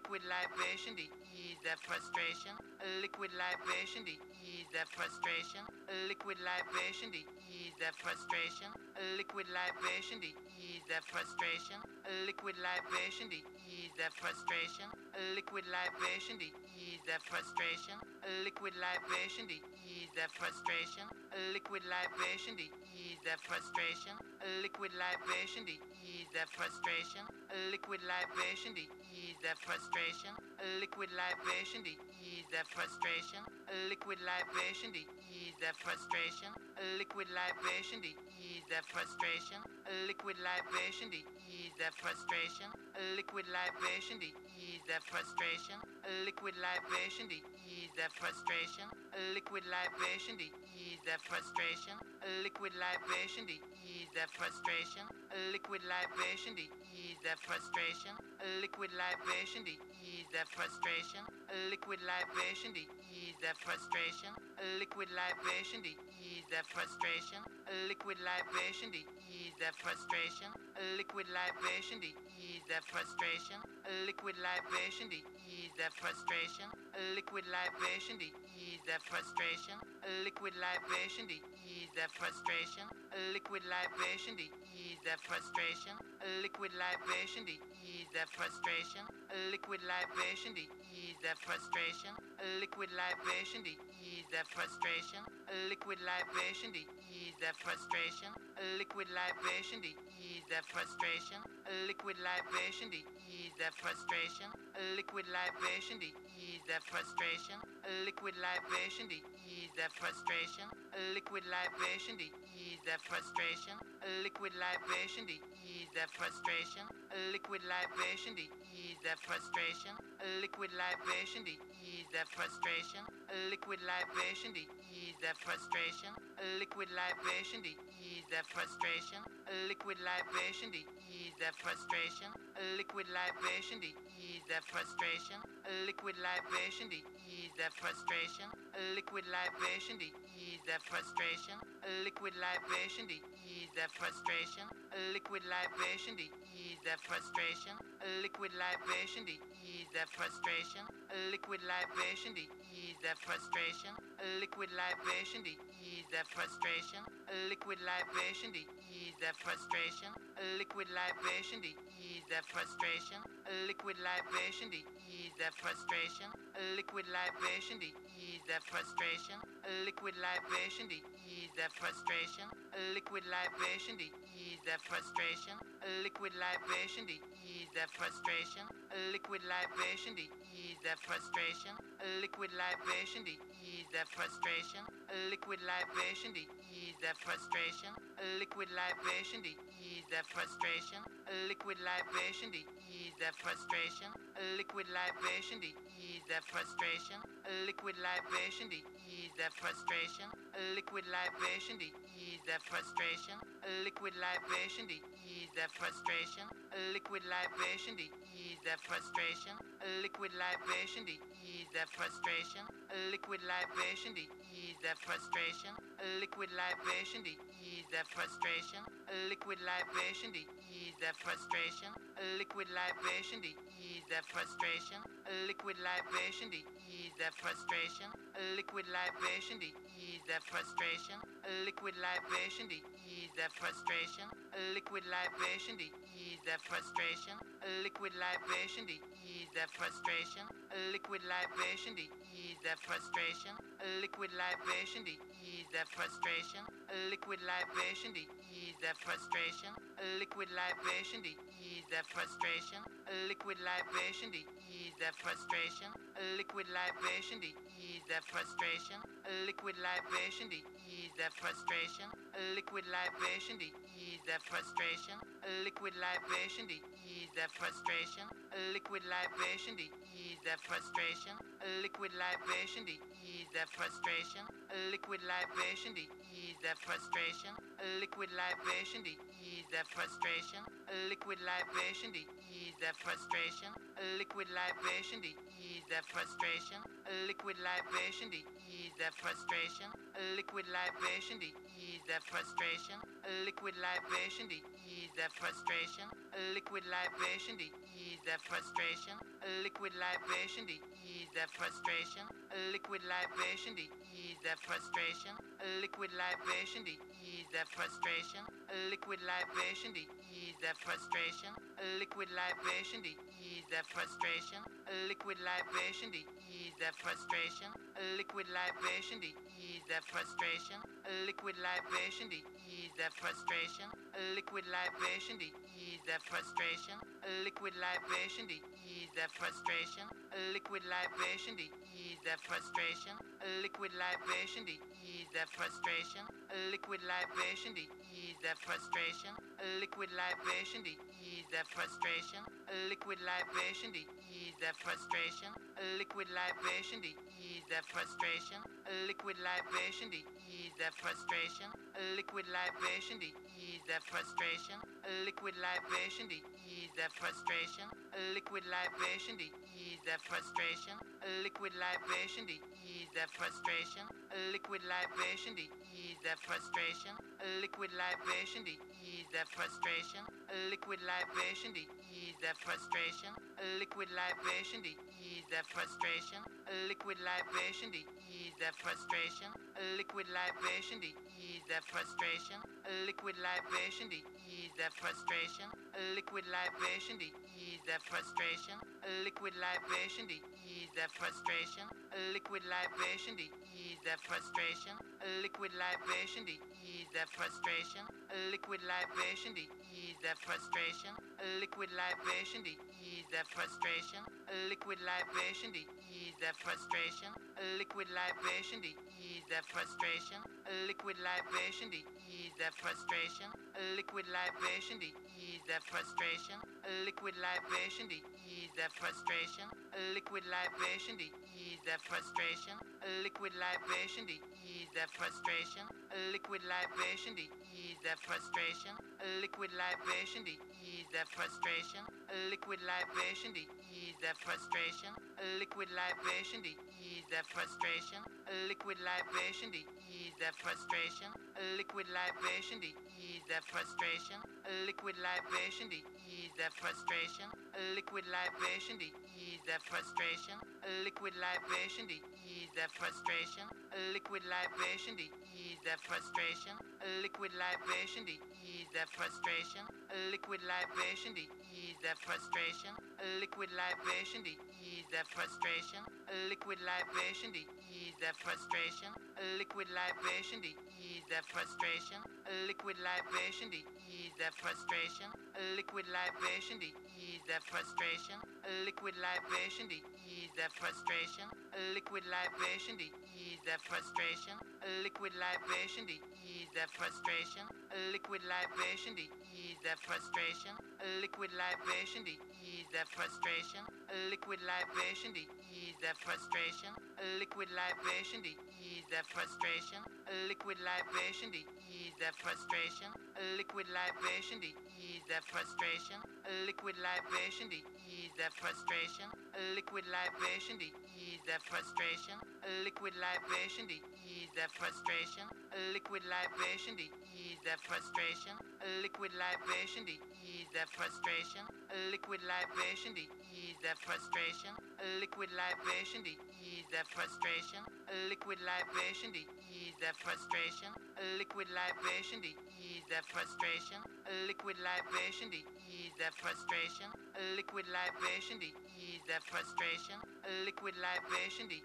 liquid libation to ease that frustration. Liquid libation to ease that frustration. Liquid libation to ease that frustration. Liquid libation to ease that frustration. Liquid libation to ease that frustration. Liquid libation to ease that frustration. Liquid libation to ease that frustration. Liquid libation to ease that frustration. Liquid libation to ease that frustration. Liquid libation to that frustration. Liquid libation to ease that frustration. Liquid libation to ease that frustration. Liquid libation to ease that frustration. Liquid libation to ease that frustration. Liquid libation to ease that frustration. Liquid libation to ease that frustration. Liquid libation to ease that frustration. Liquid libation to ease that frustration. Liquid libation to ease that frustration. A Liquid libation to ease that frustration. A Liquid libation to ease that frustration. A Liquid libation to ease that frustration. A Liquid libation to ease that frustration. A Liquid libation to ease that frustration. A Liquid libation to ease that frustration. A Liquid libation to ease that frustration. A Liquid libation to ease that frustration. A Liquid libation to ease that frustration. A Liquid libation to ease that frustration. A Liquid libation to ease that frustration. A Liquid libation to ease that frustration. A Liquid libation to ease that frustration. A Liquid libation to ease that frustration. A Liquid libation to ease that frustration. A Liquid libation to ease that frustration. A Liquid libation to ease that frustration. A Liquid libation to ease that frustration. A Liquid libation to ease that frustration. A Liquid libation to ease that frustration. A Liquid libation to ease that frustration. A Liquid libation to ease that frustration. A Liquid libation to ease that frustration. A Liquid libation to ease that frustration. A Liquid libation to ease that frustration. A Liquid libation to ease that frustration. Liquid libation to ease that frustration. Liquid libation to ease that frustration. Liquid libation to ease that frustration. Liquid libation to ease that frustration. Liquid libation to ease that frustration. Liquid libation to ease that frustration. Liquid libation to ease that frustration. Liquid libation to ease that frustration. Liquid libation to that frustration. A liquid libation to ease that frustration. Liquid libation to ease that frustration. Liquid libation to ease that frustration. Liquid libation to ease that frustration. Liquid libation to ease that frustration. Liquid libation to ease that frustration. Liquid libation to that frustration. Liquid libation to ease that frustration. Liquid libation to ease that frustration. Liquid libation to ease that frustration. Liquid libation to ease that frustration. Liquid libation to ease that frustration. Liquid libation to ease that frustration. Liquid libation to ease that frustration. Liquid libation to ease that frustration. Liquid libation to that frustration. Liquid libation to ease that frustration. Liquid libation to ease that frustration. Liquid libation to ease that frustration. Liquid libation to ease that frustration. Liquid libation to ease that frustration. Liquid libation to ease that frustration. Liquid libation to ease that frustration. Liquid libation to ease that frustration. Liquid libation to ease that frustration. A Liquid libation to ease that frustration. A Liquid libation to ease that frustration. A Liquid libation to ease that frustration. A Liquid libation to ease that frustration. A Liquid libation to ease that frustration. A Liquid libation to ease that frustration. A Liquid libation to ease that frustration. A Liquid libation to ease that frustration. A Liquid libation to ease that frustration. Liquid libation to ease that frustration. A Liquid libation to ease that frustration. A Liquid libation to ease that frustration. A Liquid libation to ease that frustration. A Liquid libation to ease that frustration. A Liquid libation to ease that frustration. A Liquid libation to ease that frustration. A Liquid libation to ease that frustration. A Liquid libation to ease of frustration, a liquid libation, the ease the frustration. A Liquid libation to ease the frustration. A Liquid libation to ease the frustration. A Liquid libation to ease the frustration. A Liquid libation to ease the frustration. A Liquid libation to ease the frustration. A Liquid libation to ease the frustration. A Liquid libation to ease the frustration. Liquid libation to ease the frustration. Liquid libation to ease the frustration. Liquid libation to ease the frustration. Liquid libation to ease the frustration. Liquid libation to ease the frustration. Liquid libation to ease the frustration. Liquid libation to ease the frustration. Liquid libation to ease the frustration. Liquid libation to ease the frustration. Liquid libation to ease the frustration. Liquid libation to ease the frustration. Liquid libation to ease the frustration. Liquid libation to ease the frustration. Liquid libation to ease the frustration. Liquid libation to ease the frustration. Liquid libation to ease the frustration. Liquid libation to ease the frustration. Liquid libation to ease the frustration. Liquid libation to ease the frustration. Liquid libation to ease the frustration. Liquid libation to ease the frustration. Liquid libation to ease the frustration. Liquid libation to ease the frustration. Liquid libation to ease the frustration. Liquid libation to ease the frustration. Liquid libation to ease the frustration. Liquid libation to ease the frustration. Liquid libation to ease the frustration. Liquid libation to ease the frustration. Liquid libation to ease the frustration. Liquid libation to ease the frustration. Liquid libation to ease the frustration. Liquid libation to ease the frustration. Liquid libation to ease the frustration. Liquid libation to ease the frustration. Liquid libation to ease the frustration. Liquid libation to ease the frustration. Liquid libation to ease the frustration. Liquid libation to ease the frustration. A liquid libation to ease the frustration. Liquid libation to ease the frustration. Liquid libation to ease the frustration. Liquid libation to ease the frustration. Liquid libation to ease the frustration. Liquid libation to ease the frustration. Liquid libation to ease the frustration. Liquid libation to ease the frustration. Liquid libation to the frustration. Liquid libation to ease the frustration. Liquid libation to ease the frustration. Liquid libation to ease the frustration. Liquid libation to ease the frustration. Liquid libation to ease the frustration. Liquid libation to ease the frustration. A Liquid libation to ease the frustration. A Liquid libation to ease the frustration. A Liquid libation to ease the frustration. A Liquid libation to ease the frustration. A Liquid libation to ease the frustration. A Liquid libation to ease the frustration. A Liquid libation to ease the frustration. A Liquid libation to ease the frustration. A Liquid libation to ease ease of frustration. A Liquid libation to ease of frustration, a liquid libation, the ease of frustration. A Liquid libation to ease the frustration. A Liquid libation to ease the frustration. A Liquid libation to ease the frustration. A Liquid libation to ease the frustration. A Liquid libation to ease the frustration. A Liquid libation to ease the frustration. Liquid libation to ease the frustration. Liquid libation to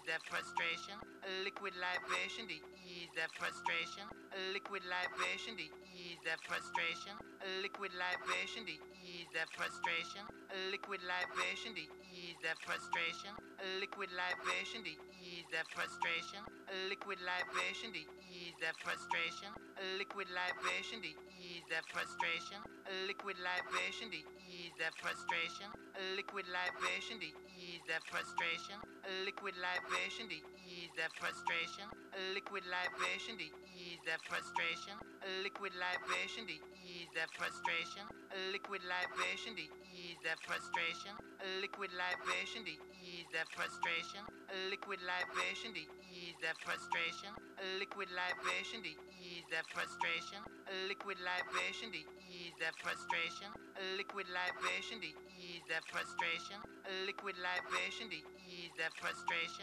ease the frustration. A Liquid libation to ease the frustration. A Liquid libation to ease the frustration. A Liquid libation to ease the frustration. A Liquid libation to ease the frustration. A Liquid libation to ease the frustration. A Liquid libation to ease the frustration. A Liquid libation to ease the frustration. Liquid libation to ease the frustration. Liquid libation to ease the frustration. Liquid libation to ease the frustration. Liquid libation to ease the frustration. Liquid libation to ease the frustration. Liquid libation to ease the frustration. Liquid libation to ease the frustration. Liquid libation to ease the frustration. Liquid libation to the frustration. Liquid libation to ease the frustration. Liquid libation to ease that frustration. Liquid libation to ease that frustration.